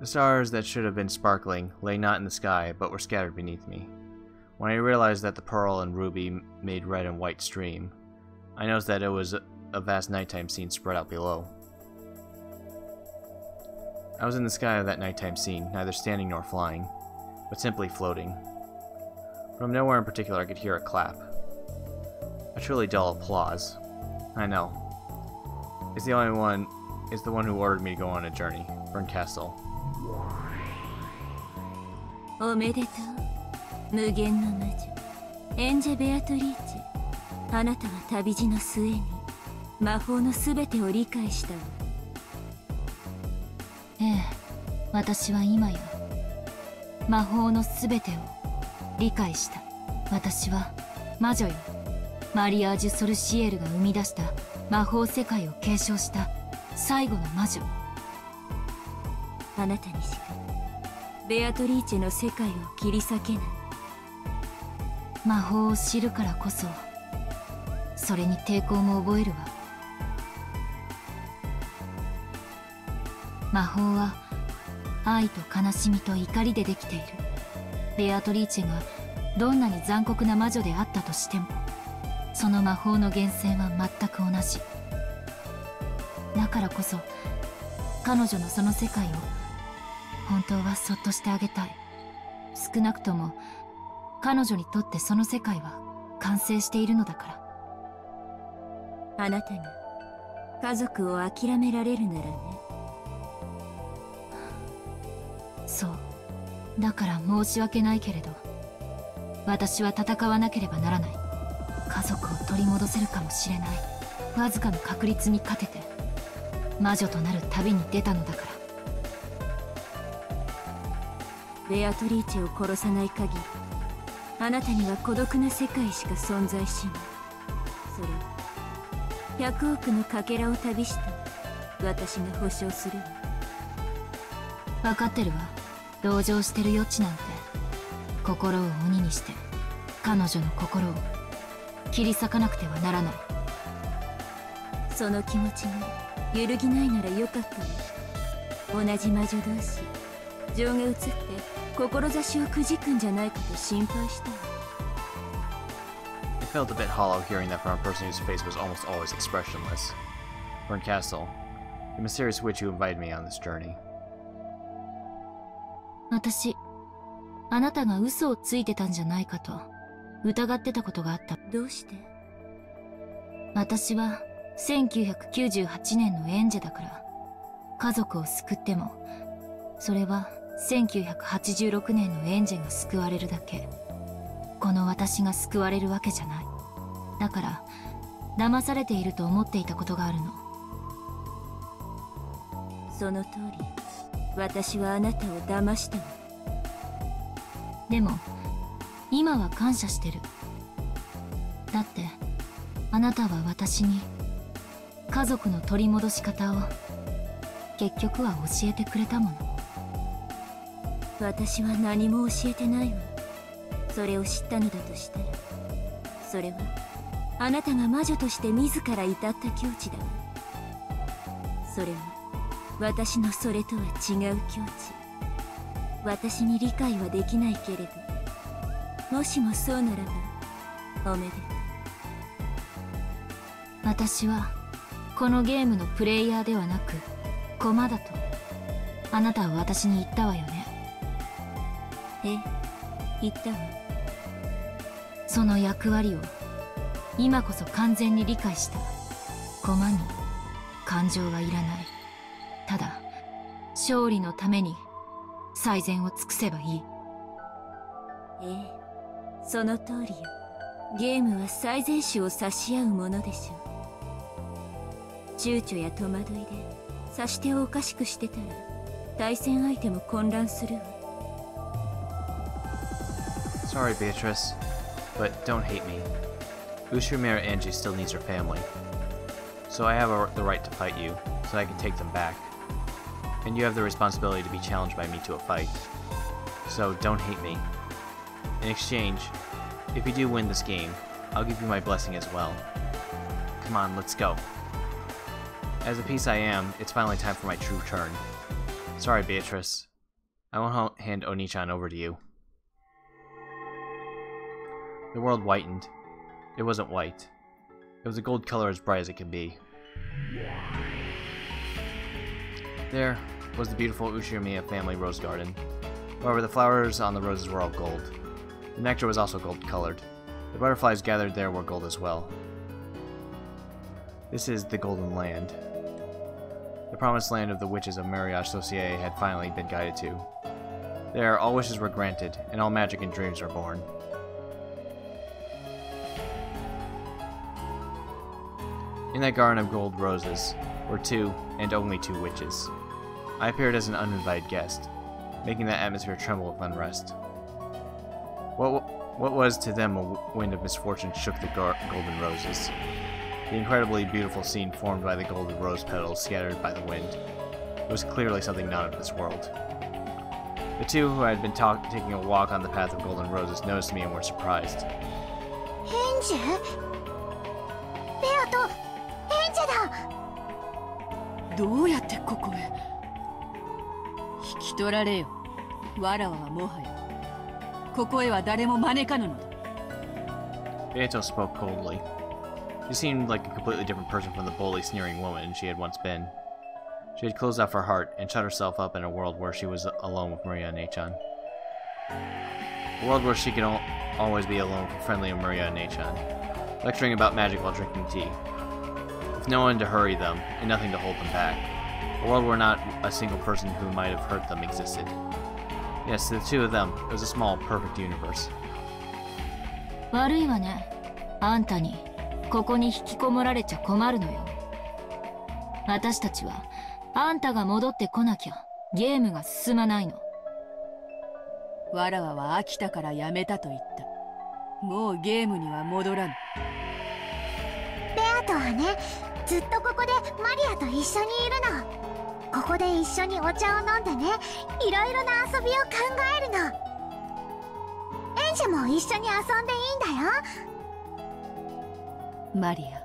The stars that should have been sparkling lay not in the sky, but were scattered beneath me. When I realized that the pearl and ruby made red and white stream, I noticed that it was a vast nighttime scene spread out below. I was in the sky of that nighttime scene, neither standing nor flying, but simply floating. From nowhere in particular I could hear a clap. A truly dull applause. I know. It's the only one, it's the one who ordered me to go on a journey, Burn Castle. おめでとう。無限の魔女。エンジェ・ベアトリーチ。ェあなたは旅路の末に魔法の全てを理解したわ。ええ私は今や魔法の全てを理解した。私は魔女よ。マリアージュ・ソルシエルが生み出した魔法世界を継承した最後の魔女。あなたにしか。ベアトリーチェの世界を切り裂けない。魔法を知るからこそそれに抵抗も覚えるわ。魔法は愛と悲しみと怒りでできている。ベアトリーチェがどんなに残酷な魔女であったとしてもその魔法の源泉は全く同じ。だからこそ彼女のその世界を本当はそっとしてあげたい。少なくとも彼女にとってその世界は完成しているのだから。あなたが家族を諦められるならね。そう。だから申し訳ないけれど私は戦わなければならない。家族を取り戻せるかもしれない。わずかの確率に勝てて魔女となる旅に出たのだからベアトリーチェを殺さない限りあなたには孤独な世界しか存在しない。それは100億のかけらを旅した私が保証する。分かってるわ。同情してる余地なんて心を鬼にして彼女の心を切り裂かなくてはならない。その気持ちが揺るぎないならよかった。わ同じ魔女同士情が移って志をくじくんじゃないかと心配した It felt a bit hollow hearing that from a person whose face was almost always expressionless. Burn Castle, the mysterious witch who invited me on this journey. 私、あなたが嘘をついてたんじゃないかと疑ってたことがあった。どうして私は1998年のエンジェだから、家族を救っても、それは1986年のエンジェが救われるだけ。この私が救われるわけじゃない。だから騙されていると思っていたことがあるの。その通り。私はあなたを騙した。わでも今は感謝してる。だってあなたは私に家族の取り戻し方を結局は教えてくれたもの私は何も教えてないわ。それを知ったのだとしたらそれはあなたが魔女として自ら至った境地だわ。それは私のそれとは違う境地。私に理解はできないけれど。もしもそうならばおめでとう。私はこのゲームのプレイヤーではなく駒だと。あなたは私に言ったわよね。ええ言ったわ。その役割を今こそ完全に理解した。駒に感情はいらない。ただ勝利のために最善を尽くせばいい。ええその通りよ。ゲームは最善手を差し合うものでしょう。躊躇や戸惑いで指し手をおかしくしてたら対戦相手も混乱するわ。Sorry, Beatrice, but don't hate me. Ushumira Angie still needs her family. So I have a, the right to fight you, so I can take them back. And you have the responsibility to be challenged by me to a fight. So don't hate me. In exchange, if you do win this game, I'll give you my blessing as well. Come on, let's go. As a piece I am, it's finally time for my true turn. Sorry, Beatrice, I won't hand Onichan over to you. The world whitened. It wasn't white. It was a gold color as bright as it could be. There was the beautiful Ushirimiya family rose garden. However, the flowers on the roses were all gold. The nectar was also gold colored. The butterflies gathered there were gold as well. This is the Golden Land. The promised land of the witches of Mariage Saucier had finally been guided to. There, all wishes were granted, and all magic and dreams were born. In that garden of gold roses were two, and only two witches. I appeared as an uninvited guest, making that atmosphere tremble with unrest. What, what was to them a wind of misfortune shook the golden roses. The incredibly beautiful scene formed by the golden rose petals scattered by the wind. It was clearly something not of this world. The two who had been taking a walk on the path of golden roses noticed me and were surprised. ヘどうやってここへ引き取られよわらわはもはやここへは誰も招かぬのだ Beato spoke coldly. She seemed like a completely different person from the bully, sneering woman she had once been. She had closed off her heart and shut herself up in a world where she was alone with Maria and Achan. A world where she could al- always be alone with friendly Maria and Achan, lecturing about magic while drinking tea. With no one to hurry them and nothing to hold them back. A world where not a single person who might have hurt them existed. Yes, the two of them, it was a small, perfect universe. 悪いわねあんたにここに引きこもられちゃ困るのよ私たちはあんたが戻ってこなきゃゲームが進まないのわらわは飽きたからやめたと言ったもうゲームには戻らぬベアとはねずっとここでマリアと一緒にいるの。ここで一緒にお茶を飲んでね。いろいろな遊びを考えるの。エンジェも一緒に遊んでいいんだよ。マリア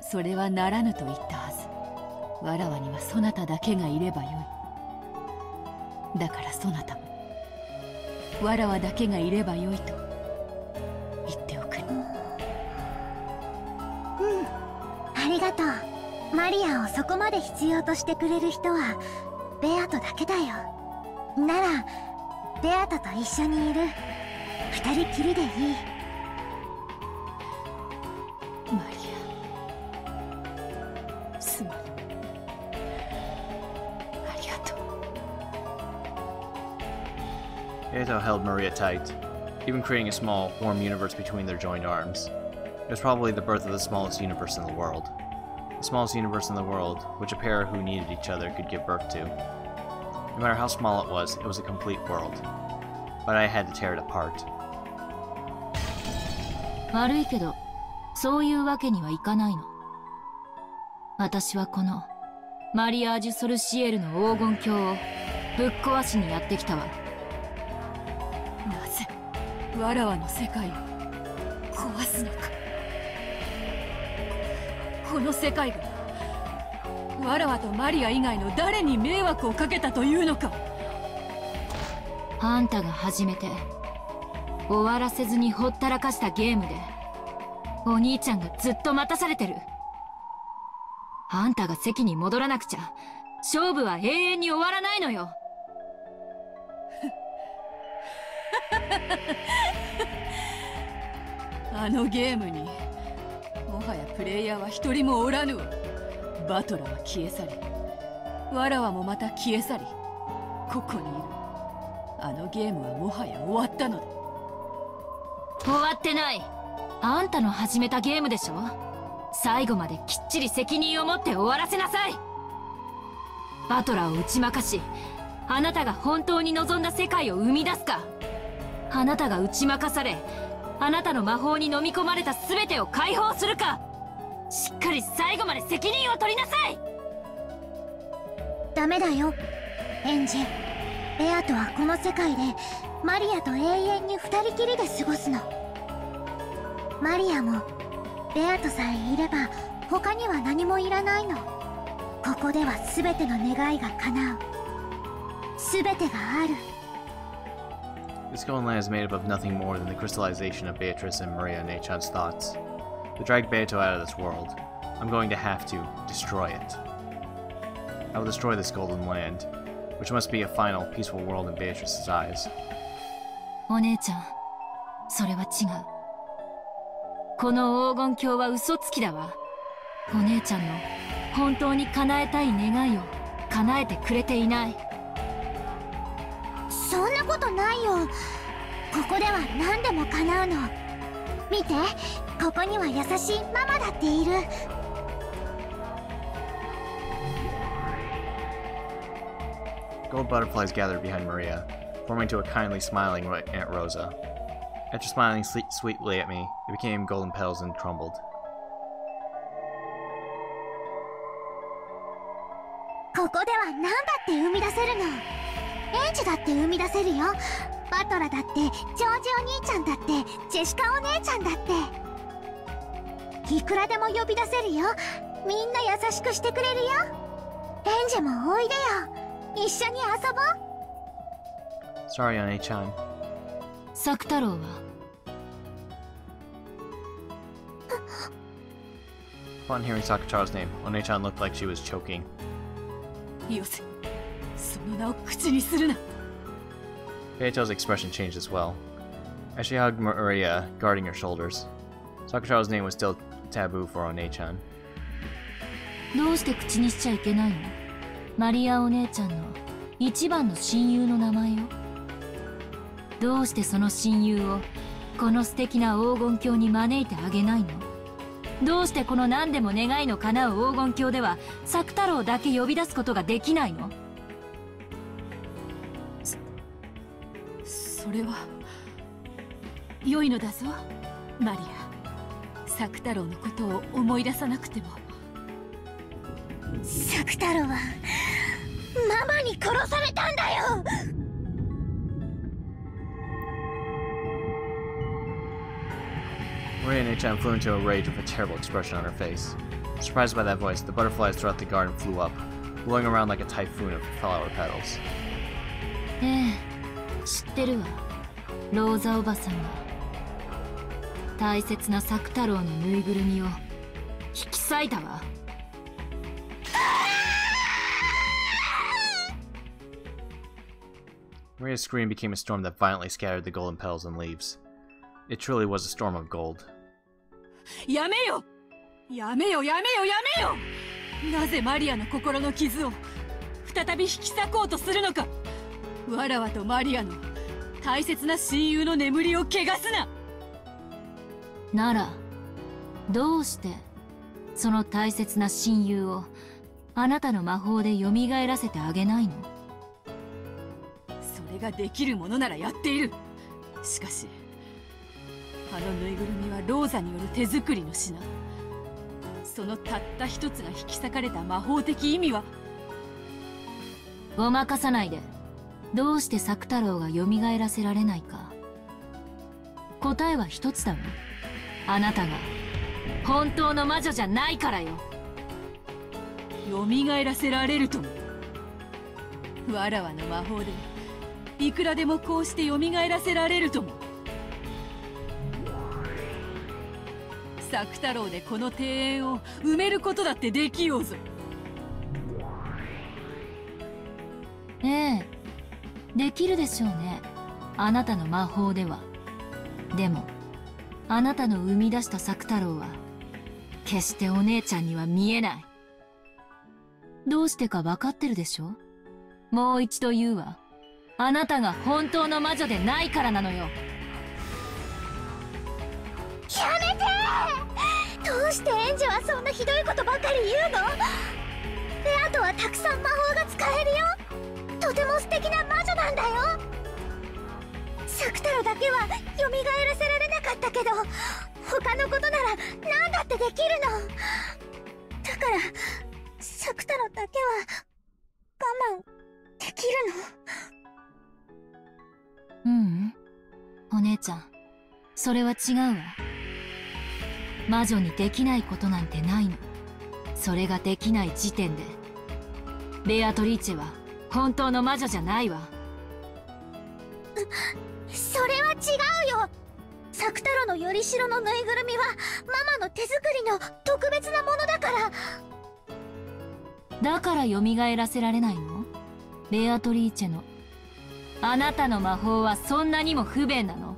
それはならぬと言ったはず。わらわにはそなただけがいればよい。だからそなたもわらわだけがいればよいとありがとマリアをそこまで必要としてくれる人はベアトだけだよならベアトと一緒にいる二人きりでいいマリアすまぬありがとう Beato held Maria tight, even creating a small, warm universe between their joined arms. It was probably the birth of the smallest universe in the world. The smallest universe in the world, which a pair who needed each other could give birth to. No matter how small it was, it was a complete world. But I had to tear it apart. 悪いけどそういうわけにはいかないの私はこのマリアージュ・ソルシエルの黄金鏡をぶっ壊しにやってきたわなぜわらわの世界を壊すのか この世界がわらわとマリア以外の誰に迷惑をかけたというのか。あんたが始めて終わらせずにほったらかしたゲームでお兄ちゃんがずっと待たされてる。あんたが席に戻らなくちゃ勝負は永遠に終わらないのよ。あのゲームにプレイヤーは一人もおらぬわ。バトラは消え去りわらわもまた消え去りここにいる。あのゲームはもはや終わったのだ。終わってない。あんたの始めたゲームでしょ。最後まできっちり責任を持って終わらせなさい。バトラを打ち負かしあなたが本当に望んだ世界を生み出すか。あなたが打ち負かされあなたの魔法に飲み込まれた全てを解放するか。しっかり最後まで責任を取りなさいダメだよエンジベアトはこの世界でマリアと永遠に二人きりで過ごすのマリアもベアトさえいれば他には何もいらないのここでは全ての願いが叶う全てがある This golden land is made up of nothing more than the crystallization of Beatrice and Maria Nechan's thoughts. To drag Beto out of this world, I'm going to have to destroy it. I will destroy this golden land, which must be a final, peaceful world in Beatrice's eyes. お姉ちゃんそれは違うこの黄金鏡は嘘つきだわお姉ちゃんの本当に叶えたい願いを叶えてくれていないそんなことないよここでは何でも叶うの見てここには優しいママだっている Gold butterflies gathered behind Maria, forming to a kindly smiling Aunt Rosa. After smiling sweet- sweetly at me, it became golden petals and crumbled. ここでは何だって生み出せるのエンジだって生み出せるよバトラだってジョージお兄ちゃんだってジェシカお姉ちゃんだっていくらでも呼び出せるよみんな優しくしてくれるよエンジもおいでよ一緒に遊ぼう Sorry, One-chan. 作太郎は Upon hearing Sakutaro's name, One-chan looked like she was choking. よせその名を口にするな Beato's expression changed as well. As she hugged Maria, guarding her shoulders, Sakutaro's name was still taboo for One-chan. どうして口にしちゃいけないの？マリアお姉ちゃんの一番の親友の名前よどうしてその親友をこの素敵な黄金鏡に招いてあげないの？どうしてこの何でも願いの叶う黄金鏡では作太郎だけ呼び出すことができないの？それは良いのだぞマリア作太郎のことを思い出さなくても作太郎はママに殺されたんだよ Maria Nechan flew into a rage with a terrible expression on her face. Surprised by that voice, the butterflies throughout the garden flew up, blowing around like a typhoon of flower petals. ええ知ってるわローザおばさんが大切な作太郎のぬいぐるみを引き裂いたわ Maria's scream became a storm that violently scattered the golden petals and leaves. It truly was a storm of gold. やめよやめよやめよやめよなぜマリアの心の傷を再び引き裂こうとするのかわらわとマリアの大切な親友の眠りを汚すなならどうしてその大切な親友をあなたの魔法で蘇らせてあげないの？それができるものならやっている。しかしあのぬいぐるみはローザによる手作りの品。そのたった一つが引き裂かれた魔法的意味は？ごまかさないで。どうして作太郎が蘇らせられないか。答えは一つだわあなたが本当の魔女じゃないからよ。蘇らせられるとも。わらわの魔法でいくらでもこうして蘇らせられるとも。作太郎でこの庭園を埋めることだってできようぞ。ええ。できるでしょうね。あなたの魔法では。でもあなたの生み出した作太郎は決してお姉ちゃんには見えない。どうしてか分かってるでしょもう一度言うわ。あなたが本当の魔女でないからなのよ。やめて！どうしてエンジはそんなひどいことばかり言うの？レアとはたくさん魔法が使えるよ。とても素敵な魔女なんだよ。サクタロだけは蘇らせられなかったけど他のことなら何だってできるのだからサクタロだけは我慢できるのううん。お姉ちゃんそれは違うわ魔女にできないことなんてないのそれができない時点でベアトリーチェは本当の魔女じゃないわそれは違うよ。作太郎のよりしろのぬいぐるみはママの手作りの特別なものだから。だから蘇らせられないの？ベアトリーチェの。あなたの魔法はそんなにも不便なの？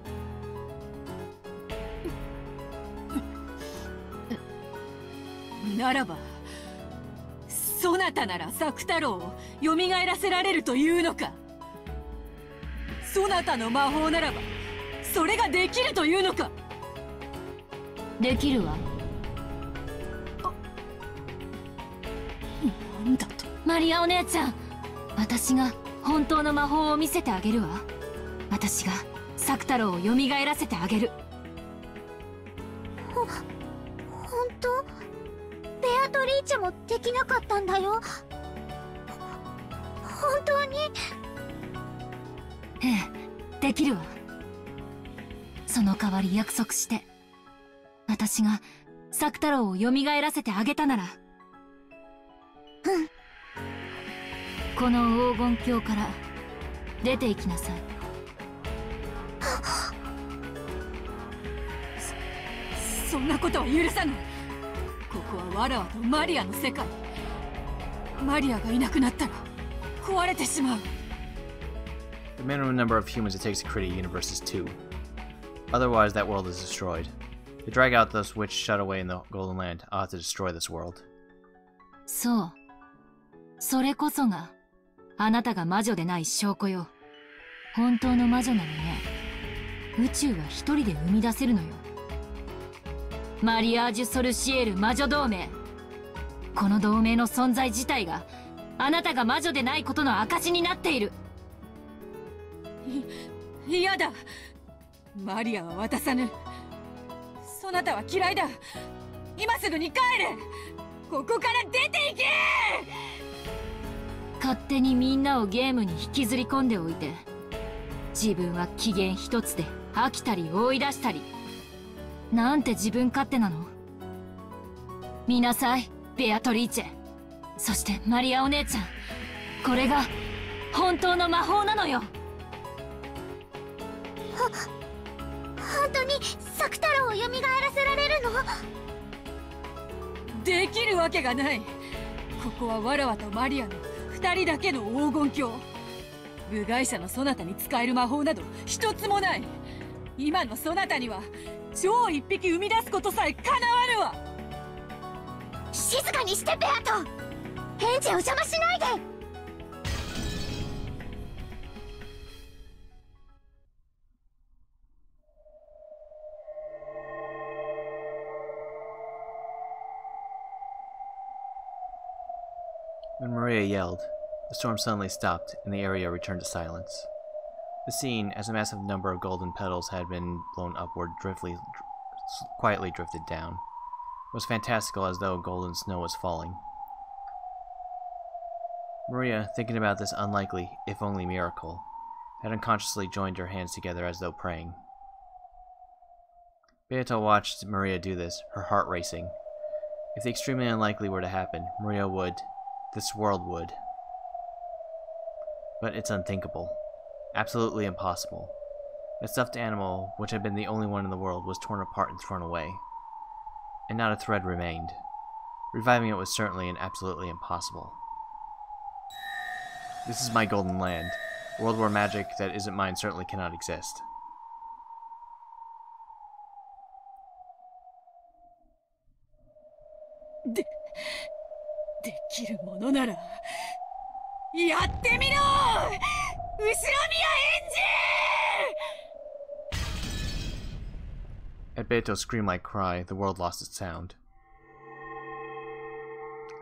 ならばそなたなら作太郎を蘇らせられるというのか？そなたの魔法ならばそれができるというのか？できるわ。なんだと？マリアお姉ちゃん私が本当の魔法を見せてあげるわ。私が作太郎を蘇らせてあげる。本当？ベアトリーチェもできなかったんだよ。本当に？ええできるわ。その代わり約束して。私が作太郎を蘇らせてあげたなら。うん。この黄金鏡から出て行きなさい。そんなことは許さぬここはわらわとマリアの世界。マリアがいなくなったら壊れてしまう The minimum number of humans it takes to create a universe is two. Otherwise, that world is destroyed. To drag out those which shut away in the Golden Land, I'll have to destroy this world. そうそれこそがあなたが魔女でない証拠よ本当の魔女なのね宇宙は一人で生み出せるのよマリアージュ・ソルシエール魔女同盟この同盟の存在自体があなたが魔女でないことの証になっている嫌だ。マリアは渡さぬ。そなたは嫌いだ。今すぐに帰れ。ここから出て行け。勝手にみんなをゲームに引きずり込んでおいて。自分は機嫌一つで飽きたり追い出したり。なんて自分勝手なの？見なさいベアトリーチ。ェそしてマリアお姉ちゃん。これが本当の魔法なのよ。本当に作太郎を蘇らせられるの？できるわけがない。ここはわらわとマリアの二人だけの黄金鏡。部外者のそなたに使える魔法など一つもない。今のそなたには超一匹生み出すことさえ叶わぬわ。静かにしてベアトエン。ジェを邪魔しないで When Maria yelled, the storm suddenly stopped and the area returned to silence. The scene, as a massive number of golden petals had been blown upward, driftly, quietly drifted down, was fantastical as though golden snow was falling. Maria, thinking about this unlikely, if only miracle, had unconsciously joined her hands together as though praying. Beata watched Maria do this, her heart racing. If the extremely unlikely were to happen, Maria would, this world would. But it's unthinkable. Absolutely impossible. The stuffed animal, which had been the only one in the world, was torn apart and thrown away. And not a thread remained. Reviving it was certainly and absolutely impossible. This is my golden land. World war magic that isn't mine certainly cannot exist. でできるものならやってみろ後ろ宮エンジ At Beto's scream-like cry, the world lost its sound.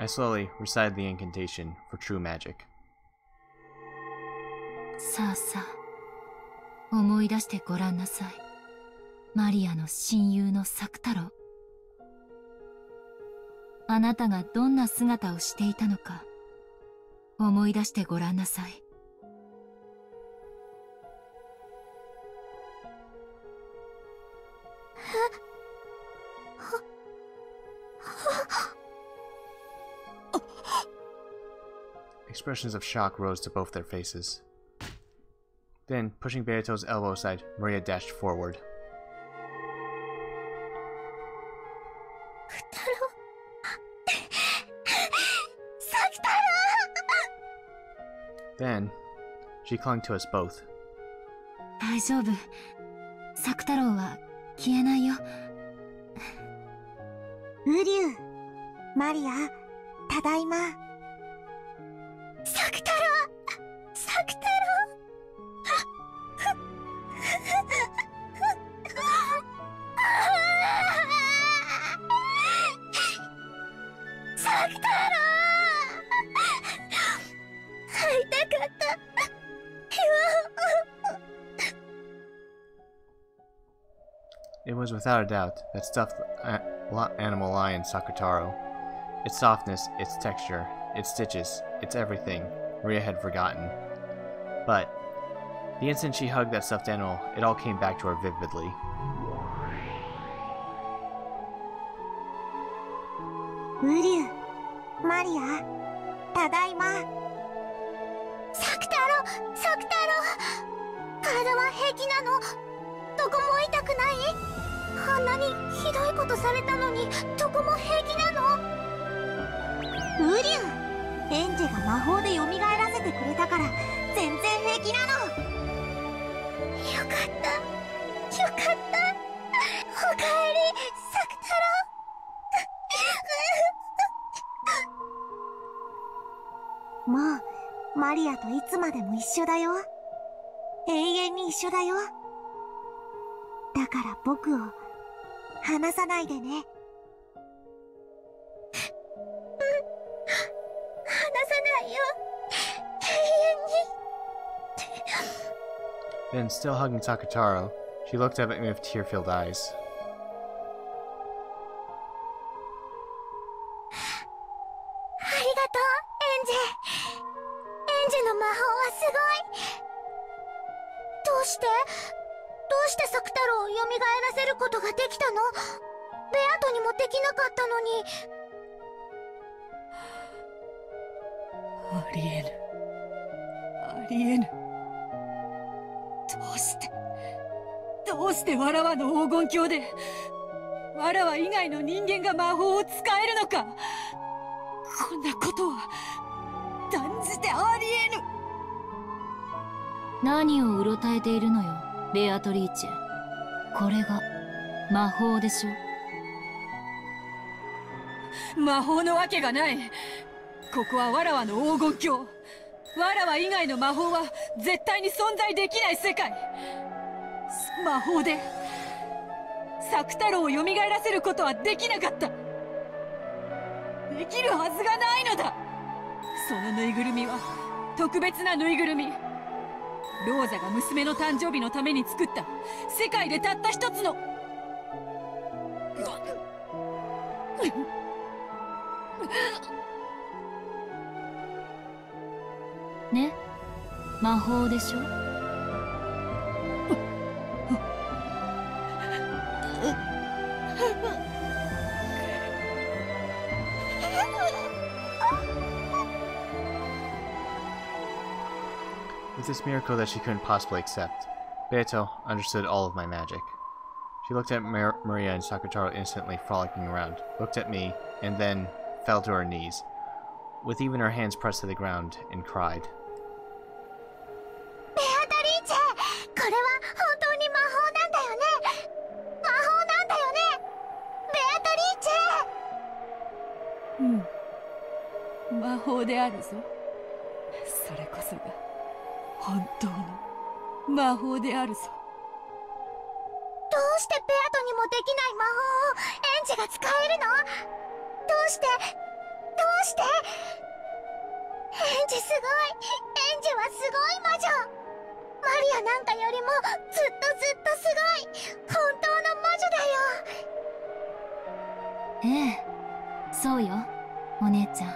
I slowly recited the incantation for true magic. さあさあ思い出してごらんなさいマリアの親友の作太郎あなたがどんな姿をしていたのか思い出してごらんなさい Expressions of shock rose to both their faces. Then, pushing Beato's elbow aside, Maria dashed forward. She clung to us both. 大丈夫。作太郎は消えないよ。ウリュウマリアただいま without a doubt that stuffed a- li- animal lion Sakutaro. Its softness, its texture, its stitches, its everything, Maria had forgotten. But, the instant she hugged that stuffed animal, it all came back to her vividly. ウリュウマリアただいまサク太郎サク太郎体は平気なのどこも痛くない あんなにひどいことされたのにどこも平気なの？ウリュウエンジェが魔法で蘇らせてくれたから全然平気なの。よかった。よかった。おかえりサク太郎。もうマリアといつまでも一緒だよ。永遠に一緒だよ。だから僕を離さないでねうん離さないよ永遠に Then, still hugging Sakutaro, she looked up at me with tear filled eyes. かこんなことは断じてありえぬ。何をうろたえているのよベアトリーチ。ェこれが魔法でしょ。魔法のわけがない。ここはわらわの黄金鏡。わらわ以外の魔法は絶対に存在できない世界。魔法で作太郎を蘇らせることはできなかったできるはずがないのだ。そのぬいぐるみは特別なぬいぐるみ。ローザが娘の誕生日のために作った。世界でたった一つの。ね？魔法でしょ？With this miracle that she couldn't possibly accept, Beato understood all of my magic. She looked at Mar- Maria and Sakutaro instantly frolicking around, looked at me, and then fell to her knees, with even her hands pressed to the ground, and cried. ベアトリーチェこれは本当に魔法なんだよね魔法なんだよねベアトリーチェうん魔法であるぞそれこそが本当の魔法であるぞ。どうしてベアトにもできない魔法をエンジが使えるの？どうして？どうして？エンジすごい。エンジはすごい魔女。マリアなんかよりもずっとずっとすごい。本当の魔女だよ。ええそうよ。お姉ちゃん。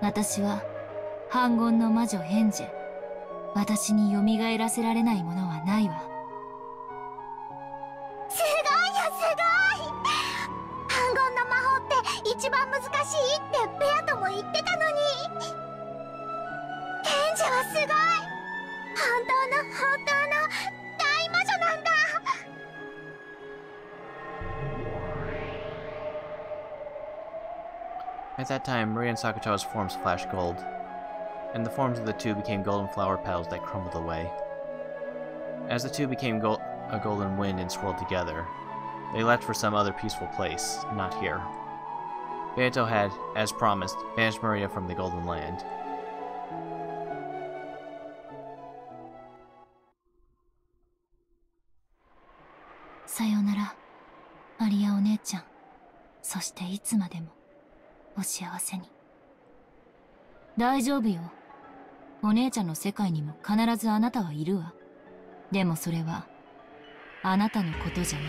私は反言の魔女ヘンジ。ェ私に蘇らせられないものはないわ。すごいよすごい。反言の魔法って一番難しいってベアとも言ってたのに。エンジはすごい。当の本当の大魔女なんだ。At that time, Maria and Sakatawa's forms flashed gold, and the forms of the two became golden flower petals that crumbled away. As the two became gol- a golden wind and swirled together, they left for some other peaceful place, not here. Beato had, as promised, banished Maria from the Golden Land. さよならマリアお姉ちゃんそしていつまでもお幸せに 大丈夫よお姉ちゃんの世界にも必ずあなたはいるわでもそれはあなたのことじゃな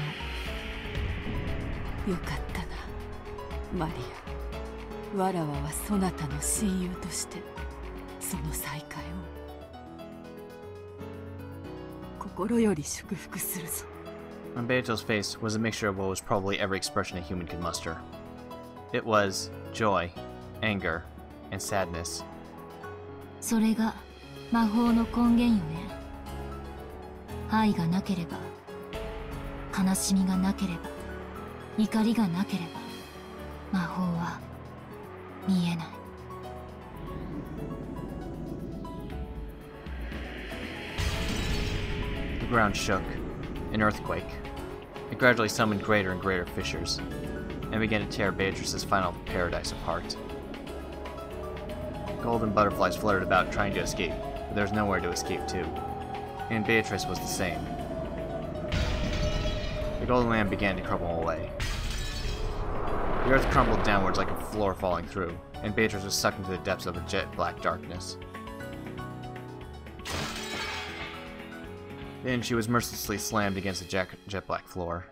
いよかったなマリアわらわはそなたの親友としてその再会を心より祝福するぞ On Beato's face was a mixture of what was probably every expression a human could muster. It was joy, anger, and sadness. それが魔法の根源よね愛がなければ悲しみがなければ怒りがなければ魔法は見えない The ground shook, an earthquake. It gradually summoned greater and greater fissures, and began to tear Beatrice's final paradise apart. Golden butterflies fluttered about trying to escape, but there was nowhere to escape to. And Beatrice was the same. The golden land began to crumble away. The earth crumbled downwards like a floor falling through, and Beatrice was sucked into the depths of a jet black darkness. Then she was mercilessly slammed against the jet, jet black floor.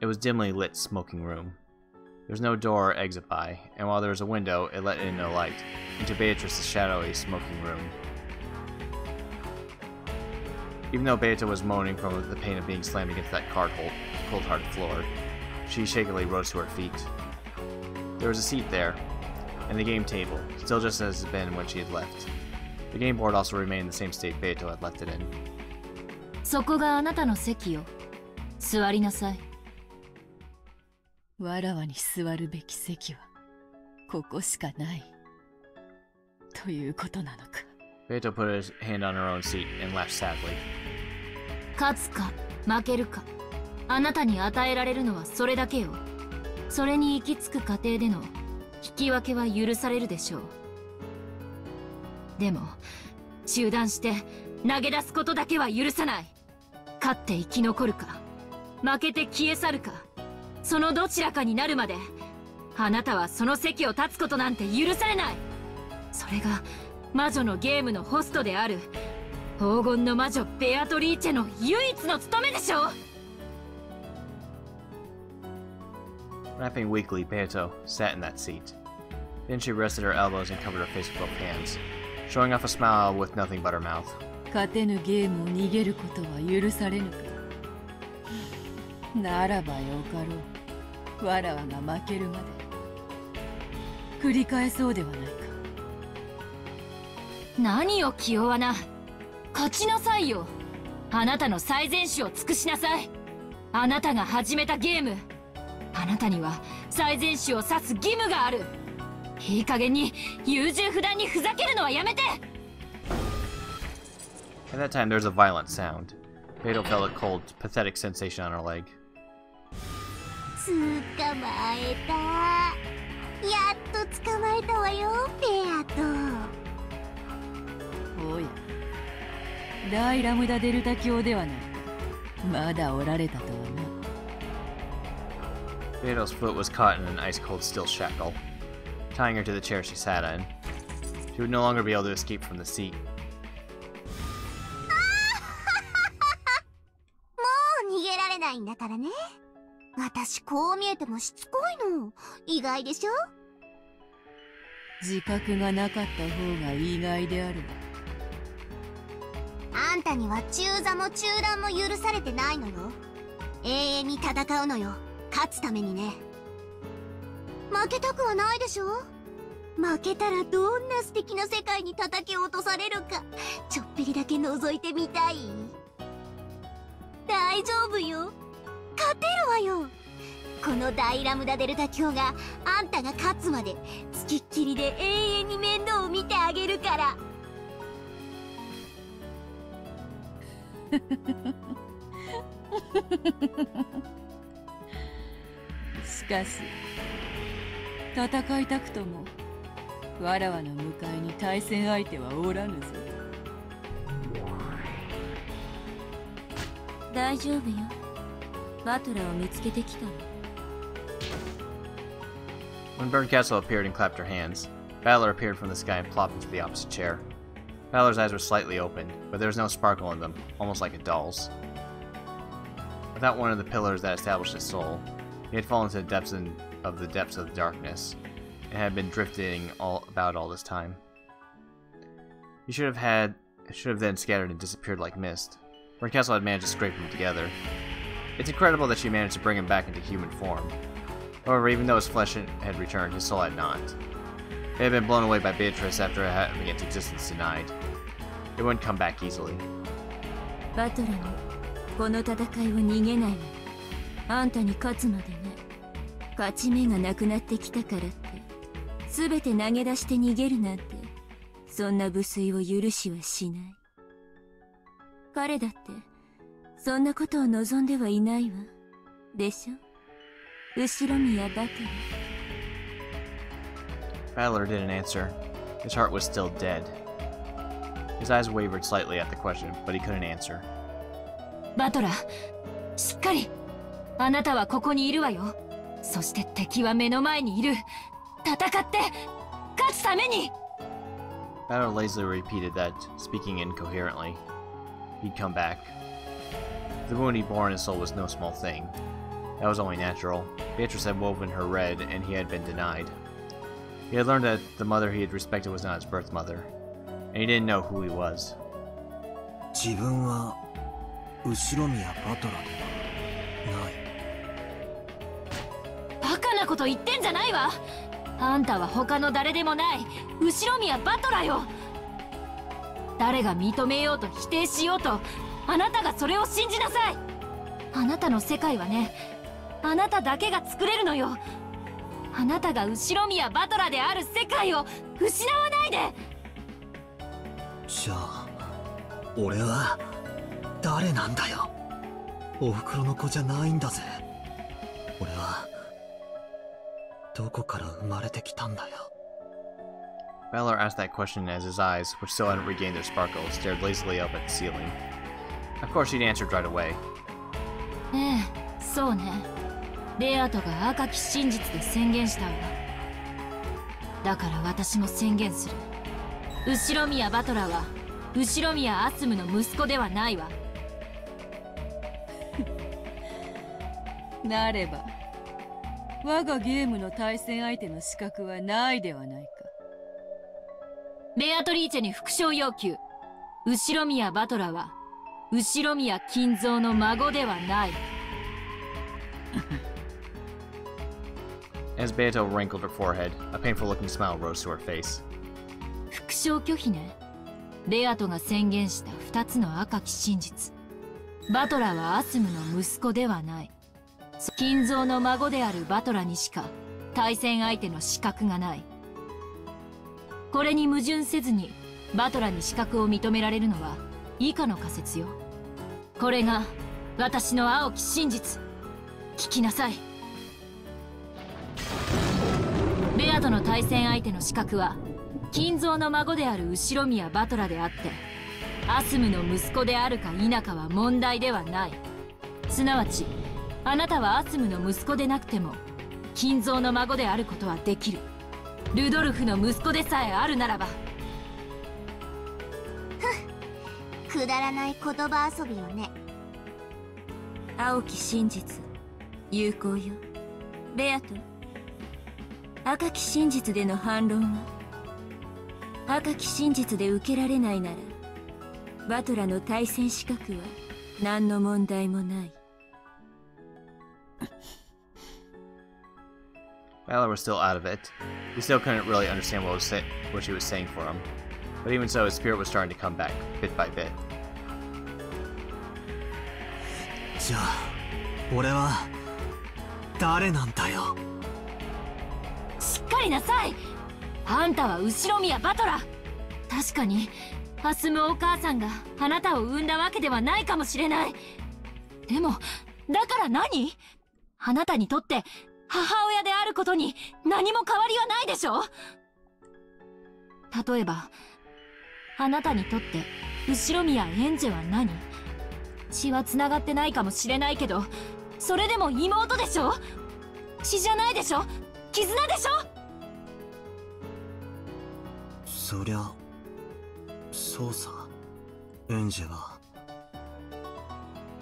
It was dimly lit smoking room. There was no door or exit by, and while there was a window, it let in no light into Beatrice's shadowy smoking room. Even though Beata was moaning from the pain of being slammed against that cold, cold-hard floor, she shakily rose to her feet. There was a seat there, and the game table, still just as it had been when she had left. The game board also remained in the same state Beato had left it in. そこがあなたの席よ座りなさいわらわに座るべき席はここしかない ということなのか。Beto put his hand on her own seat and laughed sadly. 勝つか負けるか。あなたに与えられるのはそれだけよ。それに行き着く過程での引き分けは許されるでしょう。でも中断して投げ出すことだけは許さない。勝って生き残るか負けて消え去るか。そのどちらかになるまであなたはその席を立つことなんて許されないそれが魔女のゲームのホストである黄金の魔女ベアトリーチェの唯一の務めでしょ Laughing weakly, Beato sat in that seat. Then she rested her elbows and covered her face with both hands, showing off a smile with nothing but her mouth. 勝てぬゲームを逃げることは許されぬかならばよかろうわらわが負けるまで繰り返そうではないか何よ気弱な。勝ちなさいよ。あなたの最善手を尽くしなさい。あなたが始めたゲーム。あなたには最善手を指す義務がある。いい加減に優柔不断にふざけるのはやめて。At that time, there was a violent sound. Beto felt a cold, pathetic sensation on her leg. 捕まえたやっと捕まえたわよペアとおい大ラムダデルタ教ではないまだおられたとはな Beto's foot was caught in an ice cold steel shackle, tying her to the chair she sat in. She would no longer be able to escape from the seat. もう逃げられないんだからね私こう見えてもしつこいの意外でしょ自覚がなかった方が意外であるあんたには中座も中断も許されてないのよ。永遠に戦うのよ。勝つためにね。負けたくはないでしょ？負けたらどんな素敵な世界に叩き落とされるか。ちょっぴりだけ覗いてみたい。大丈夫よ。勝てるわよ。この大ラムダデルタ教があんたが勝つまでつきっきりで永遠に面倒を見てあげるから。しかし戦いたくともわらわの向かいに対戦相手はおらぬぞ大丈夫よバトラーを見つけてきたわ When Birdcastle appeared and clapped her hands, Valor appeared from the sky and plopped into the opposite chair. Valor's eyes were slightly open, but there was no sparkle in them, almost like a doll's. Without one of the pillars that established his soul, he had fallen to the depths in, of the depths of the darkness, and had been drifting all about all this time. He should have had should have then scattered and disappeared like mist. Birdcastle had managed to scrape him together. It's incredible that she managed to bring him back into human form. However, even though his flesh had returned, his soul had not. They had been blown away by Beatrice after having its existence denied. It wouldn't come back easily. バトラーもこの戦いを逃げないあんたに勝つまでね。勝ち目がなくなってきたからって。全て投げ出して逃げるなんて。そんな無粋を許しはしない。彼だってそんなことを望んではいないわ。でしょ？後ろ宮バトラ ー Valor didn't answer. His heart was still dead. His eyes wavered slightly at the question, but he couldn't answer. バトラしっかりあなたはここにいるわよそして敵は目の前にいる戦って勝つために Valor lazily repeated that, speaking incoherently. He'd come back. The wound he bore in his soul was no small thing. That was only natural. Beatrice had woven her red, and he had been denied. He had learned that the mother he had respected was not his birth mother, and he didn't know who he was. 自分は後ろ宮バトラではない。バカなこと言ってんじゃないわ。あんたは他の誰でもない。後ろ宮バトラよ。誰が認めようと否定しようとあなたがそれを信じなさい。あなたの世界はねあなただけが作れるのよあなたが後ろ宮バトラである世界を失わないでじゃあ俺は誰なんだよおふくろの子じゃないんだぜ俺はどこから生まれてきたんだよ Valor asked that question as his eyes, which still hadn't regained their sparkle, stared lazily up at the ceiling. Of course, he'd answered right away. ええそうねレアトが赤き真実で宣言したわ。だから私も宣言する。後ろ宮バトラは後ろ宮アスムの息子ではないわ。なれば我がゲームの対戦相手の資格はないではないか。ベアトリーチェに復唱要求。後ろ宮バトラは後ろ宮金蔵の孫ではない As Beato wrinkled her forehead, a painful looking smile rose to her face. 復唱拒否ね。レアトが宣言した2つの赤き真実。バトラはアスムの息子ではない。金蔵の孫であるバトラにしか対戦相手の資格がない。これに矛盾せずにバトラに資格を認められるのは以下の仮説よ。これが私の青き真実。聞きなさい。ベアとの対戦相手の資格は金蔵の孫である後ろ宮バトラであってアスムの息子であるか否かは問題ではない。すなわちあなたはアスムの息子でなくても金蔵の孫であることはできる。ルドルフの息子でさえあるならば。くだらない言葉遊びよね。青き真実有効よ。ベアト赤き真実での反論は赤き真実で受けられないならバトラの対戦資格は何の問題もない Valor was still out of it. He still couldn't really understand what, was say- what she was saying for him. But even so, his spirit was starting to come back, bit by bit. じゃあ俺は誰なんだよしっかりなさい。あんたは後ろ宮バトラ確かにアスムお母さんがあなたを産んだわけではないかもしれない。でもだから何？あなたにとって母親であることに何も変わりはないでしょ？例えばあなたにとって後宮エンジェは何？血は繋がってないかもしれないけどそれでも妹でしょ？血じゃないでしょ？絆でしょ？そりゃそうさ。エンジェは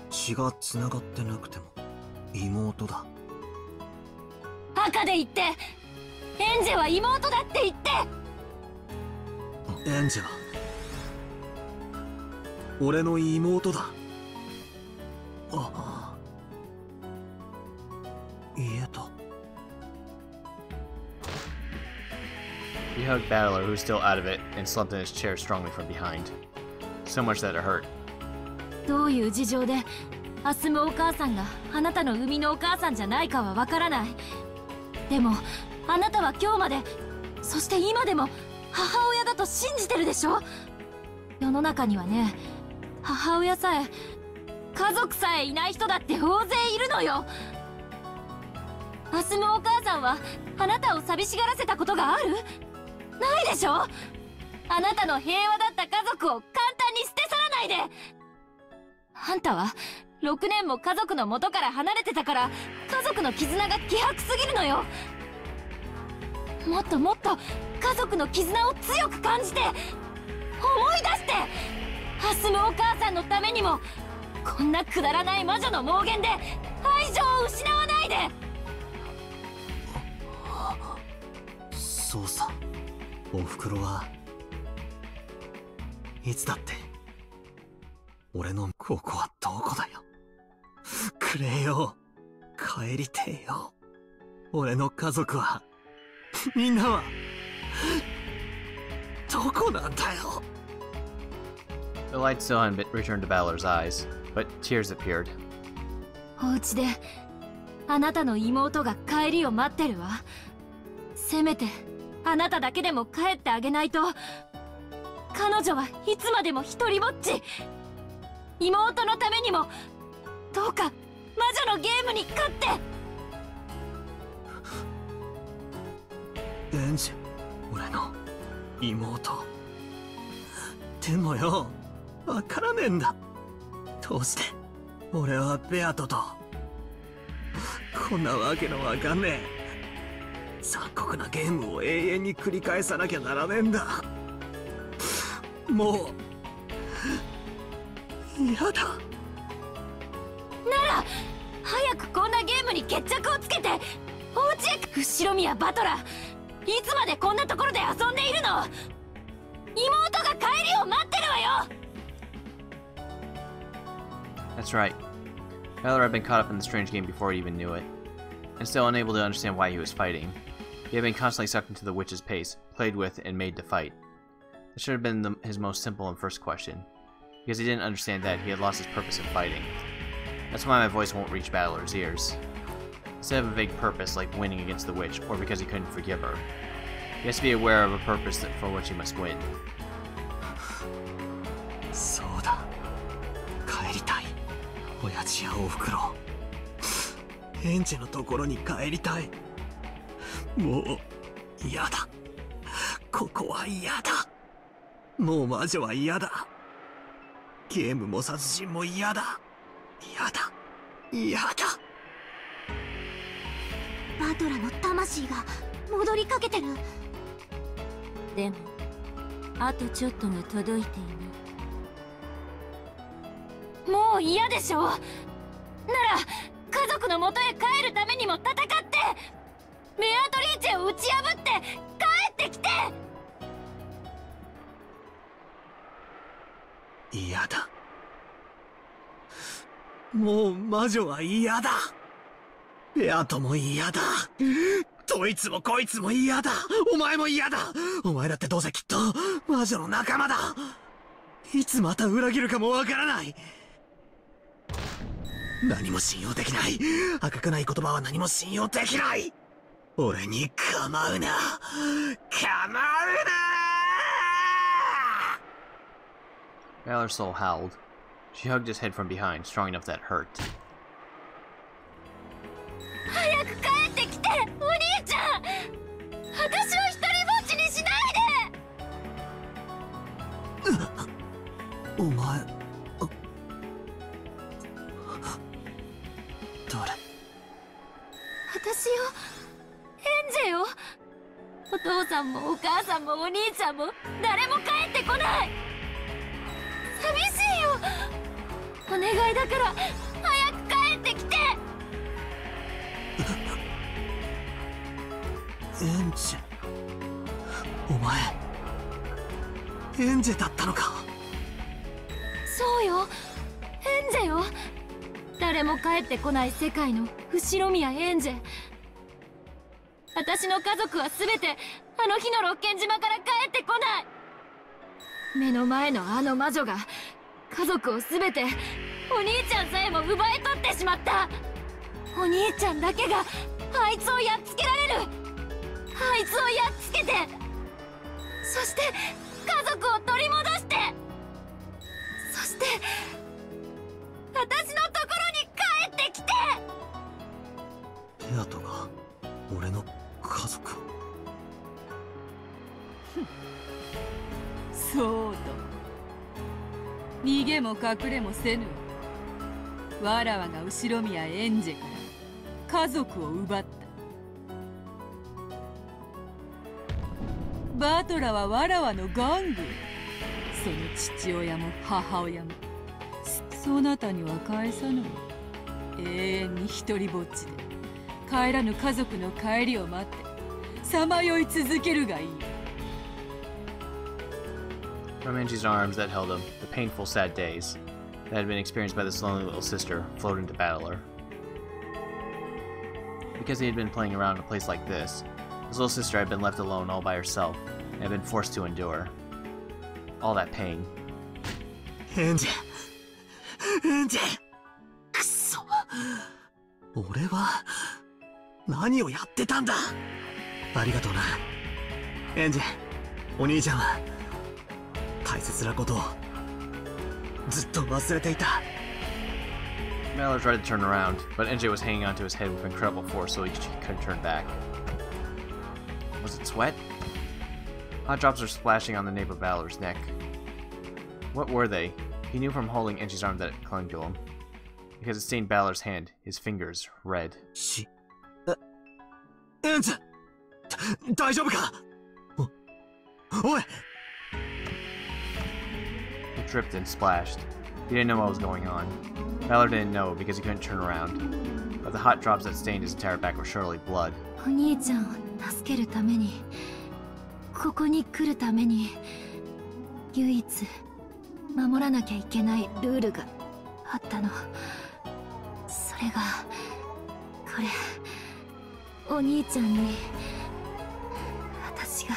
血が繋がってなくても妹だ。赤で言ってエンジェは妹だって言って。エンジェは俺の妹だ。あ言え He hugged Battler, who was still out of it, and slumped in his chair strongly from behind. So much that it hurt. どういう事情でアスムお母さんがあなたの生みのお母さんじゃないかはわからないでもあなたは今日までそして今でも母親だと信じてるでしょ？世の中にはね母親さえ家族さえいない人だって大勢いるのよアスムお母さんはあなたを寂しがらせたことがある？ないでしょ？あなたの平和だった家族を簡単に捨て去らないで。あんたは6年も家族の元から離れてたから家族の絆が希薄すぎるのよ。もっともっと家族の絆を強く感じて思い出して。ハスムお母さんのためにもこんなくだらない魔女の妄言で愛情を失わないで。そうさ。おふくろはいつだって俺のここはどこだよ。くれよ。帰りてえよ。俺の家族はみんなはどこなんだよ。The light still hadn't returned to Balor's eyes, but tears appeared. お家であなたの妹が帰りを待ってるわ。せめてあなただけでも帰ってあげないと。彼女はいつまでも一人ぼっち。妹のためにも。どうか魔女のゲームに勝って。エンジェ俺の妹。でもよわからねえんだ。どうして俺はベアトと。こんなわけのわかんねえ。残酷なゲームを永遠に繰り返さなきゃならねえんだもう嫌だなら早くこんなゲームに決着をつけてお家へ後ろ宮バトラいつまでこんなところで遊んでいるの妹が帰りを待ってるわよ That's right. Valor had been caught up in the strange game before he even knew it, and still unable to understand why he was fighting. He had been constantly sucked into the witch's pace, played with, and made to fight. This should have been the, his most simple and first question. Because he didn't understand that, he had lost his purpose in fighting. That's why my voice won't reach Battler's ears. Instead of a vague purpose like winning against the witch, or because he couldn't forgive her, he has to be aware of a purpose that, for which he must win. そもう嫌だ。ここは嫌だ。もう魔女は嫌だ。ゲームも殺人も嫌だ。嫌だ。嫌だ。バトラの魂が戻りかけてる。でもあとちょっとが届いていない。もう嫌でしょ。なら家族の元へ帰るためにも戦って。ベアトリーチェを打ち破って帰ってきて。嫌だ。もう魔女は嫌だ。ベアトも嫌だ。どいつもこいつも嫌だ。お前も嫌だ。お前だってどうせきっと魔女の仲間だ。いつまた裏切るかもわからない。何も信用できない。赤くない言葉は何も信用できない。俺に構うな構うな Valor's soul howled. She hugged his head from behind, strong enough that hurt. 早く帰ってきてお兄ちゃん私を一人ぼっちにしないでお前あ誰私よエ ンジェよ。お父さんもお母さんもお兄ちゃんも誰も帰ってこない。寂しいよ。お願いだから早く帰ってきて。エンジェお前エンジェだったのか。そうよ。エンジェよ。誰も帰ってこない世界の後ろ宮エンジェ私の家族は全てあの日の六軒島から帰ってこない。目の前のあの魔女が家族を全てお兄ちゃんさえも奪い取ってしまった。お兄ちゃんだけがあいつをやっつけられる。あいつをやっつけてそして家族を取り戻して。そして私のところに帰ってきて。テアトが俺の。家族。そうと。逃げも隠れもせぬ。わらわが後ろ宮エンジェから。家族を奪った。バトラはわらわの玩具。その父親も母親も。そなたには返さぬ。わ永遠に一人ぼっちで。帰らぬ家族の帰りを待ってさまよい続けるがいい From Angie's arms that held him, the painful, sad days that had been experienced by this lonely little sister flowed into Battler. Because he had been playing around in a place like this, his little sister had been left alone all by herself and had been forced to endure all that pain. エンジェエンジェくそ俺は 何をやってたんだありがとうなエンジェお兄ちゃんは大切なことをずっと忘れていた Mallow tried to turn around, but NJ was hanging onto his head with incredible force so he couldn't turn back. Was it sweat? Hot drops were splashing on the nape of Valor's neck. What were they? He knew from holding Enchi's arm that it clung to him. Because it stained Balor's hand, his fingers red. しえ エンジェ大丈夫かおおい He tripped and splashed. He didn't know what was going on. Valor didn't know because he couldn't turn around. But the hot drops that stained his entire back were surely blood. お兄ちゃんを助けるためにここに来るために唯一守らなきゃいけないルールがあったのそれがこれお兄ちゃんに私が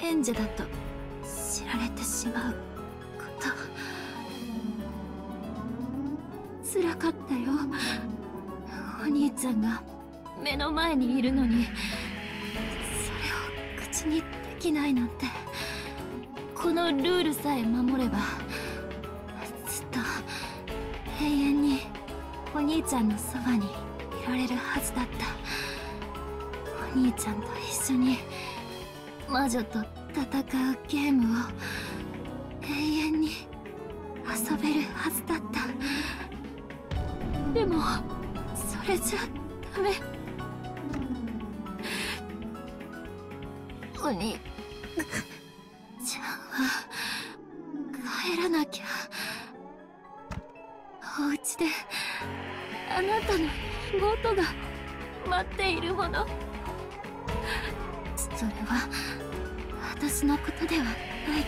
エンジェだと知られてしまうこと。辛かったよ。お兄ちゃんが目の前にいるのに。それを口にできないなんて。このルールさえ守れば。ずっと永遠にお兄ちゃんのそばにいられるはずだった。兄ちゃんと一緒に魔女と戦うゲームを永遠に遊べるはずだった。でもそれじゃダメ。お兄。ちゃんは帰らなきゃ。お家であなたの妹が待っているものそれは私のことではない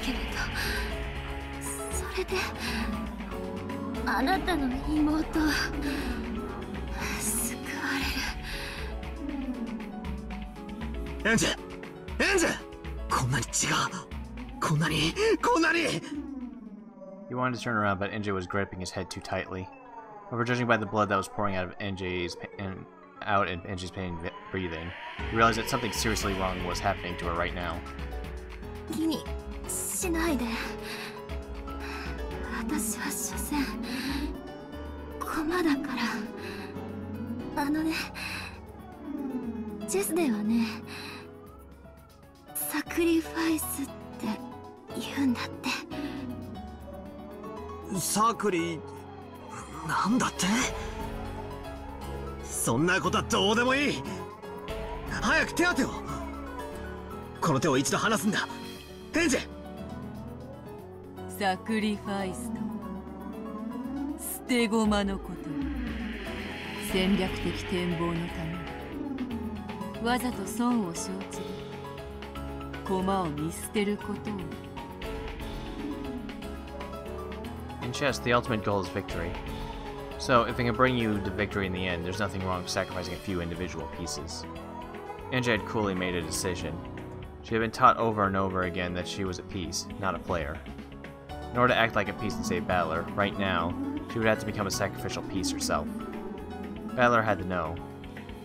けれどそれであなたの妹は救われるエンジェエンジェこんなに違うこんなにこんなに He wanted to turn around, but NJ was gripping his head too tightly. However, judging by the blood that was pouring out of NJ's out in NJ's pain vi- breathing, he realized that something seriously wrong was happening to her right now. 気にしないで私は所詮駒だからあのねジェスデはねサクリファイスって言うんだってサクリなんだって そんなことはどうでもいい。早く手当てを。この手を一度離すんだ。エンジサクリファイスと捨て駒のこと。戦略的展望のため。わざと損を承知で。駒を見捨てることを。In chess, the ultimate goal is victory. So, if it can bring you to victory in the end, there's nothing wrong with sacrificing a few individual pieces. NJ had coolly made a decision. She had been taught over and over again that she was a piece, not a player. In order to act like a piece and save Battler, right now, she would have to become a sacrificial piece herself. Battler had to know.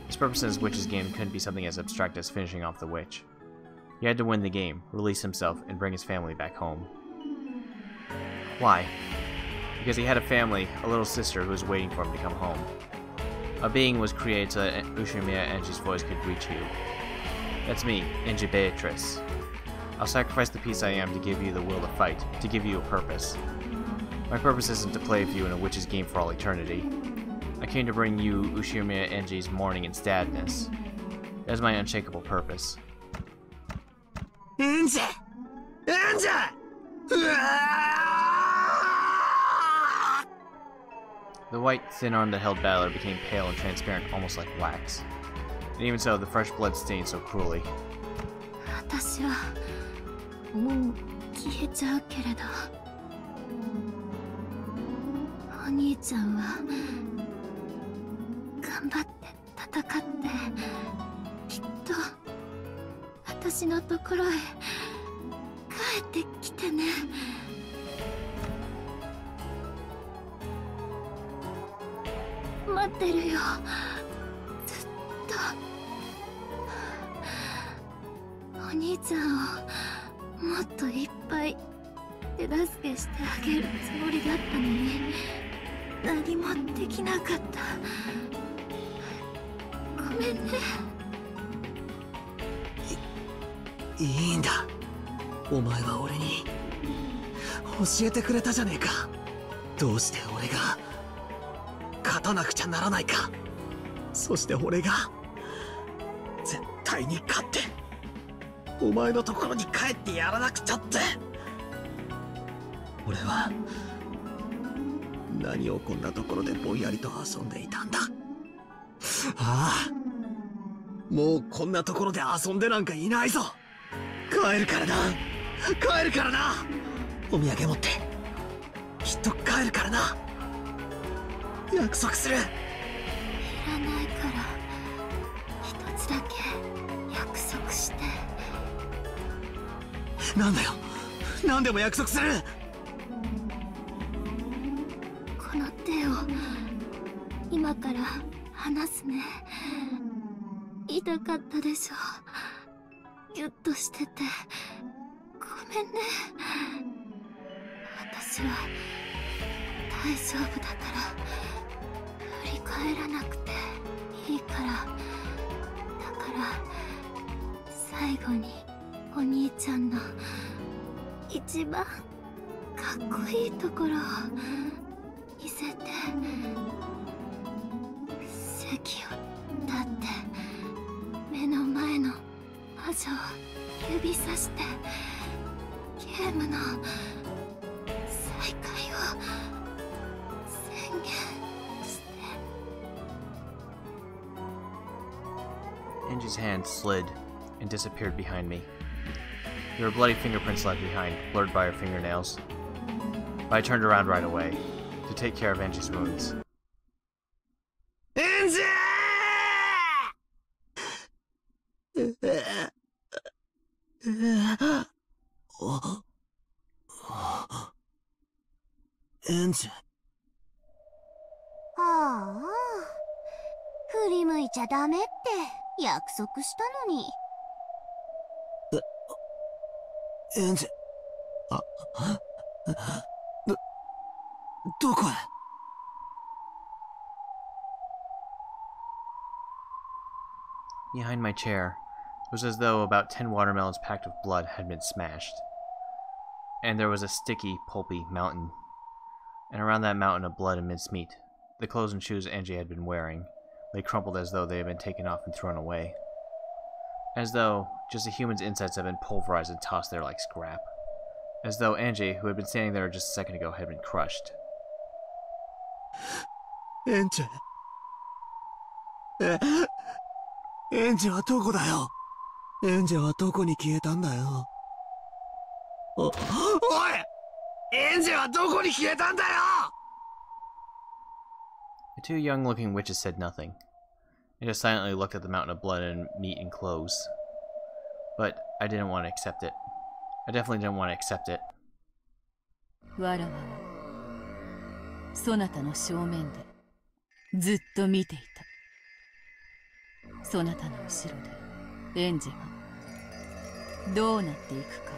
His purpose in his witch's game couldn't be something as abstract as finishing off the witch. He had to win the game, release himself, and bring his family back home. Why? Because he had a family, a little sister who was waiting for him to come home. A being was created so that Ushimiya Enji's voice could reach you. That's me, Enji Beatrice. I'll sacrifice the piece I am to give you the will to fight, to give you a purpose. My purpose isn't to play with you in a witch's game for all eternity. I came to bring you Ushimiya Enji's mourning and sadness. That is my unshakable purpose. エン The white, thin arm that held Battler became pale and transparent, almost like wax. And even so, the fresh blood stained so cruelly. 待ってるよ。ずっとお兄ちゃんをもっといっぱい手助けしてあげるつもりだったのに何もできなかった。ごめんね。いいんだ。お前は俺に教えてくれたじゃねえか。どうして俺が勝たなくちゃならないか。そして俺が絶対に勝ってお前のところに帰ってやらなくちゃって。俺は何をこんなところでぼんやりと遊んでいたんだ。ああもうこんなところで遊んでなんかいないぞ。帰るからな。帰るからな。お土産持って。きっと帰るからな。約束する。いらないから一つだけ約束して。なんだよ。何でも約束する。この手を今から離すね。痛かったでしょ。ギュッとしてて。ごめんね。私は大丈夫だから振り返らなくていいから。だから最後にお兄ちゃんの一番かっこいいところを見せて席を立って目の前の魔女を指さしてゲームの His hand slid and disappeared behind me. There were bloody fingerprints left behind, blurred by her fingernails. But I turned around right away to take care of Angie's wounds. Angie. Ah, 振り向いちゃダメって。約束したのにエンジあどどこへ Behind my chair, it was as though about ten watermelons packed with blood had been smashed. And there was a sticky, pulpy mountain. And around that mountain of blood and mincemeat, the clothes and shoes Angie had been wearing lay crumpled as though they had been taken off and thrown away. As though just a human's insides had been pulverized and tossed there like scrap. As though Angie, who had been standing there just a second ago, had been crushed. エンジえエンジはどこだよエンジはどこに消えたんだよお、おいエンジはどこに消えたんだよ The two young looking witches said nothing. They just silently looked at the mountain of blood and meat and clothes. But I didn't want to accept it. I definitely didn't want to accept it. わらわはそなたの正面でずっと見ていたそなたの後ろでエンジェがどうなっていくか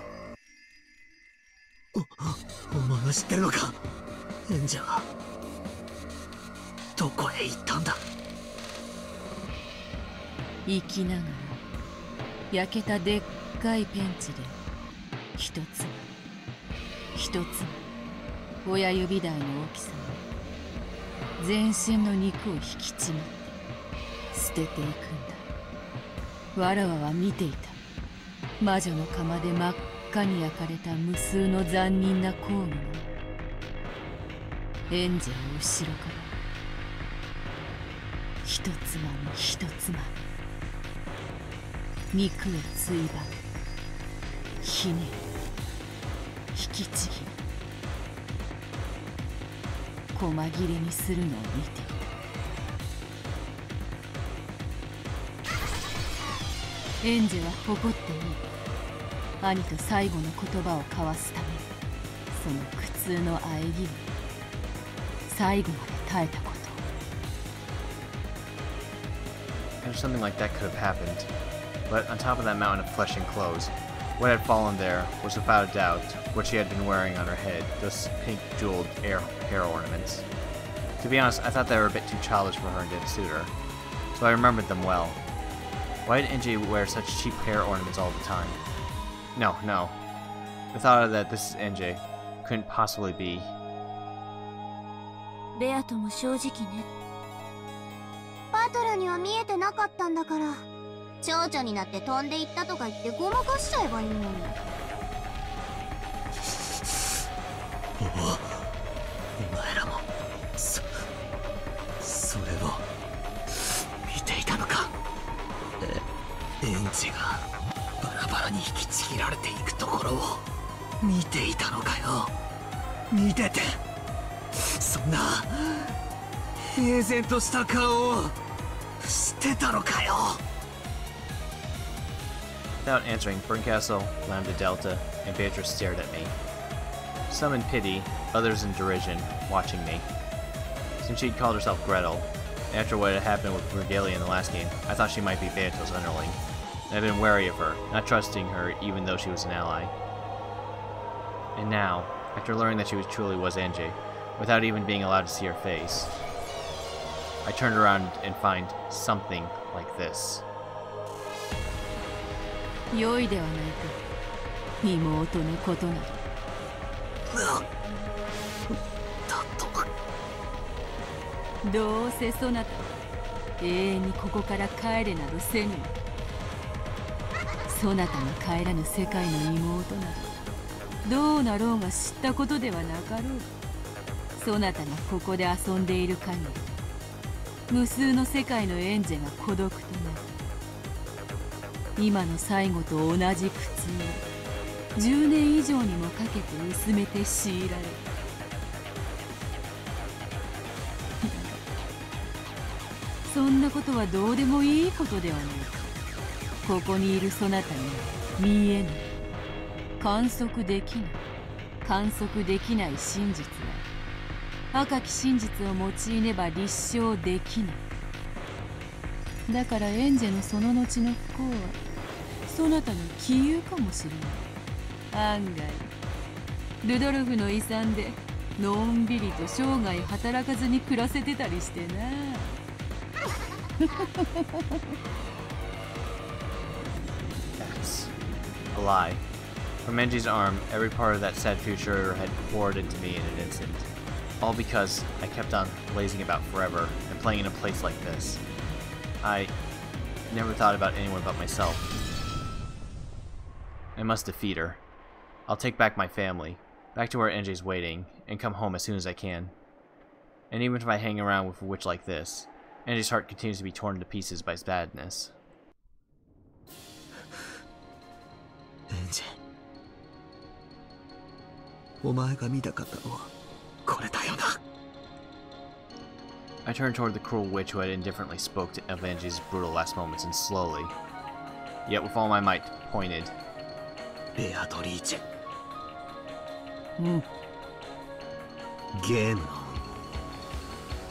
お前は知ってるのかエンジは どこへ行ったんだ？生きながら焼けたでっかいペンチで一つが一つが親指大の大きさに全身の肉を引きちぎって捨てていくんだ。わらわは見ていた。魔女の釜で真っ赤に焼かれた無数の残忍な工具のエンジェを後ろから。一つまみ一つまみ肉をついばひねる引きちぎ。る細切れにするのを見ていた。エンジェは誇っていい兄と最後の言葉を交わすためその苦痛の喘ぎを最後まで耐えたこと。And something like that could have happened. But on top of that mountain of flesh and clothes, what had fallen there was without a doubt what she had been wearing on her head, those pink jeweled hair, hair ornaments. To be honest, I thought they were a bit too childish for her and didn't suit her, so I remembered them well. Why did Inji wear such cheap hair ornaments all the time? No, no. The thought that this is NJ couldn't possibly be. ベアとも正直ね バトラには見えてなかったんだから。蝶々になって飛んでいったとか言ってごまかしちゃえばいいのに。おお前らもそそれを見ていたのか？えエンジがバラバラに引きちぎられていくところを見ていたのかよ？見ててそんな平然とした顔を Without answering, Burncastle, Lambda Delta, and Beatrice stared at me. Some in pity, others in derision, watching me. Since she'd called herself Gretel, after what had happened with Regalia in the last game, I thought she might be Beatrice's underling. I'd been wary of her, not trusting her even though she was an ally. And now, after learning that she was truly was Angie, without even being allowed to see her face, I turned around and find something like this. 良いではないか。妹のことなどだとどうせそなたは永遠にここから帰れなどせぬ。そなたが帰らぬ世界の妹などどうなろうが知ったことではなかろう。そなたがここで遊んでいる限り無数の世界のエンジェが孤独となる今の最後と同じ苦痛を。10年以上にもかけて薄めて強いられる。そんなことはどうでもいいことではない。ここにいるそなたには見えない観測できない。観測できない真実は。赤き真実を用いねば立証できないだからエンジェのその後の不幸はそなたの杞憂かもしれない案外ルドルフの遺産でのんびりと生涯働かずに暮らせてたりしてな Facts. A lie. From Enji's arm, every part of that sad future had poured into me in an instant. All because I kept on lazing about forever and playing in a place like this. I never thought about anyone but myself. I must defeat her. I'll take back my family, back to where Enji's waiting, and come home as soon as I can. And even if I hang around with a witch like this, Enji's heart continues to be torn to pieces by sadness. エンジお前が見たかったのは これだよな I turned toward the cruel witch who had indifferently spoke to Avenji's brutal last moments and slowly, yet with all my might, pointed. ベアトリーチェうんゲームの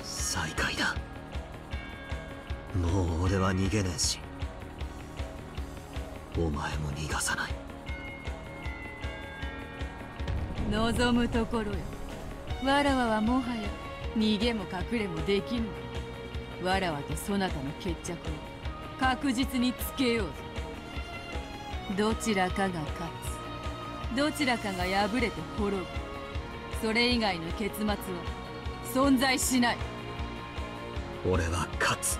再開だもう俺は逃げねえしお前も逃がさない望むところよわらわはもはや逃げも隠れもできぬ。わらわとそなたの決着を確実につけようぞどちらかが勝つ。どちらかが敗れて滅ぶ。それ以外の結末は存在しない。俺は勝つ。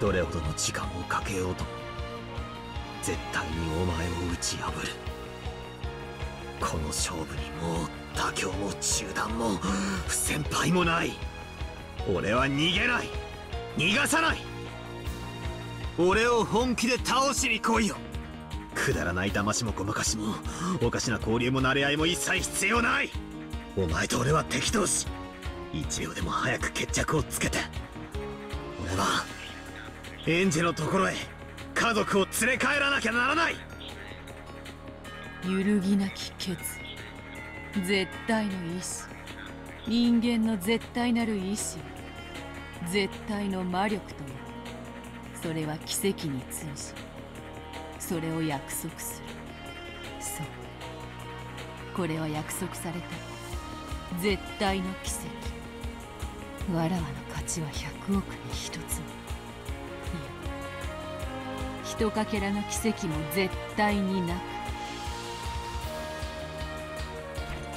どれほどの時間をかけようと絶対にお前を打ち破る。この勝負にもう妥協も中断も不先輩もない。俺は逃げない。逃がさない。俺を本気で倒しに来いよ。くだらない騙しもごまかしもおかしな交流も慣れ合いも一切必要ない。お前と俺は敵同士。一秒でも早く決着をつけて。俺はエンジェのところへ家族を連れ帰らなきゃならない。揺るぎなき決意絶対の意志。人間の絶対なる意志。絶対の魔力というそれは奇跡に通じそれを約束する。そう。これは約束された絶対の奇跡。わらわの勝ちは100億に一つ。もいやひとかけらの奇跡も絶対になく。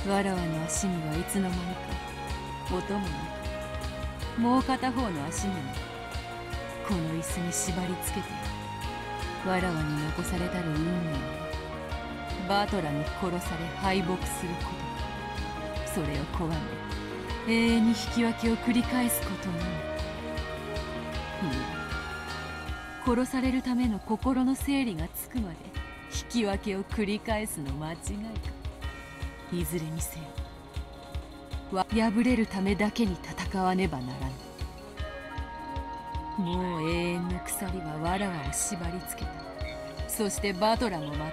わらわの足にはいつの間にか音もなくもう片方の足にもこの椅子に縛り付けてわらわに残されたる運命。はバトラに殺され敗北することそれを拒め永遠に引き分けを繰り返すことのみいや殺されるための心の整理がつくまで引き分けを繰り返すの間違いか。いずれにせよわ敗れるためだけに戦わねばならぬ。もう永遠の鎖はわらわを縛り付けた。そしてバトラもま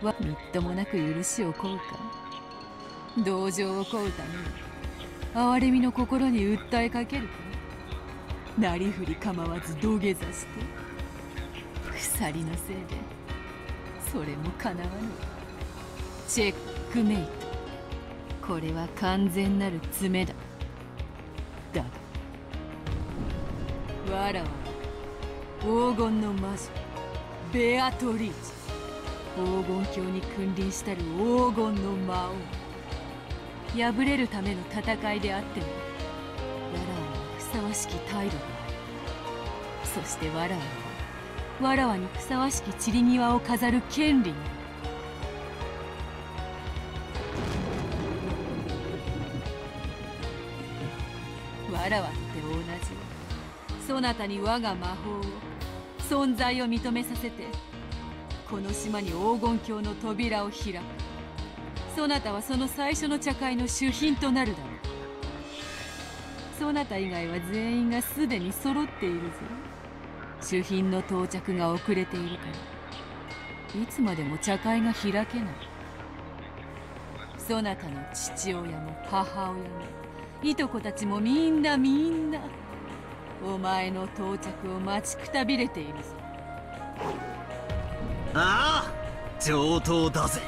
たわみっともなく許しを請うか。同情を請うために憐れみの心に訴えかけるか。なりふり構わず土下座して。鎖のせいでそれもかなわぬ。チェックメイトこれは完全なる爪だ。だがわらわは黄金の魔女ベアトリーチ黄金鏡に君臨したる黄金の魔王。敗れるための戦いであってもわらわにはふさわしき態度がある。そしてわらわはわらわにふさわしき散り際を飾る権利にある。なたに我が魔法を存在を認めさせてこの島に黄金鏡の扉を開く。そなたはその最初の茶会の主賓となるだろう。そなた以外は全員がすでに揃っているぞ主賓の到着が遅れているから。いつまでも茶会が開けない。そなたの父親も母親もいとこたちもみんなみんな。お前の到着を待ちくたびれているぞ。ああ上等だぜ。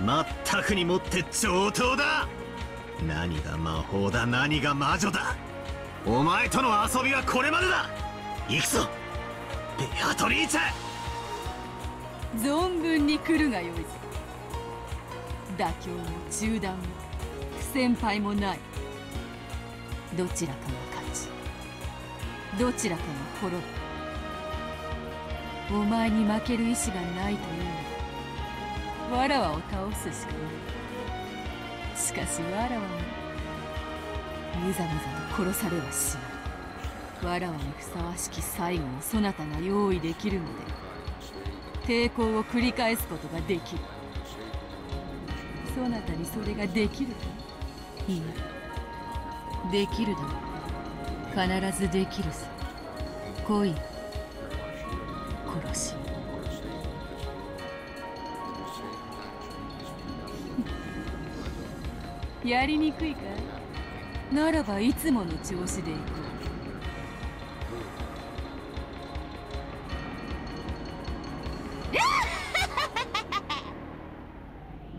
まったくにもって上等だ。何が魔法だ何が魔女だ。お前との遊びはこれまでだ。行くぞ。ベアトリーチェ存分に来るがよいぞ妥協も中断も不先輩もない。どちらかが勝ちどちらかが滅ぶお前に負ける意志がないというの。わらわを倒すしかない。しかしわらわもむざむざと殺されはしない。わらわにふさわしき最後をそなたが用意できるので抵抗を繰り返すことができる。そなたにそれができるかいいえ。できるだろう。必ずできるさ。来い殺し。やりにくいかならばいつもの調子でい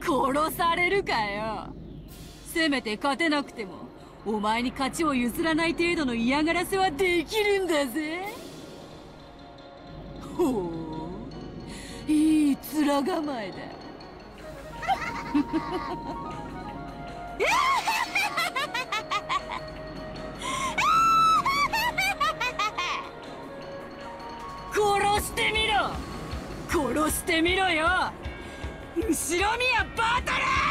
こう。殺されるかよ。せめて勝てなくても。お前に勝ちを譲らない程度の嫌がらせはできるんだぜ。ほう。いい面構えだ。殺してみろ。殺してみろよ。後ろ宮バトル！